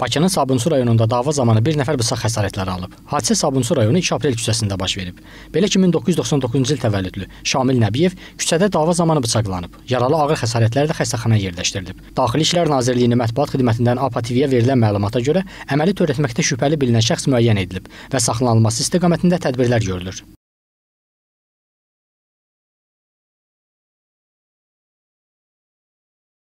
Bakının Sabunçu rayonunda dava zamanı bir nəfər bıçaq xəsarətləri alıb. Hadisə Sabunçu rayonu 2 aprel küçəsində baş verib. Belə ki, 1999-cu il təvəllüdlü Şamil Nəbiyev küçədə dava zamanı bıçaqlanıb. Yaralı ağır xəsarətlərlə xəstəxanaya yerləşdirilib. Daxili İşlər Nazirliyinin mətbuat xidmətindən APA TV-yə verilən məlumata görə əməli törətməkdə şübhəli bilinən şəxs müəyyən edilib və saxlanılması istiqamətində tədbirlər görülür.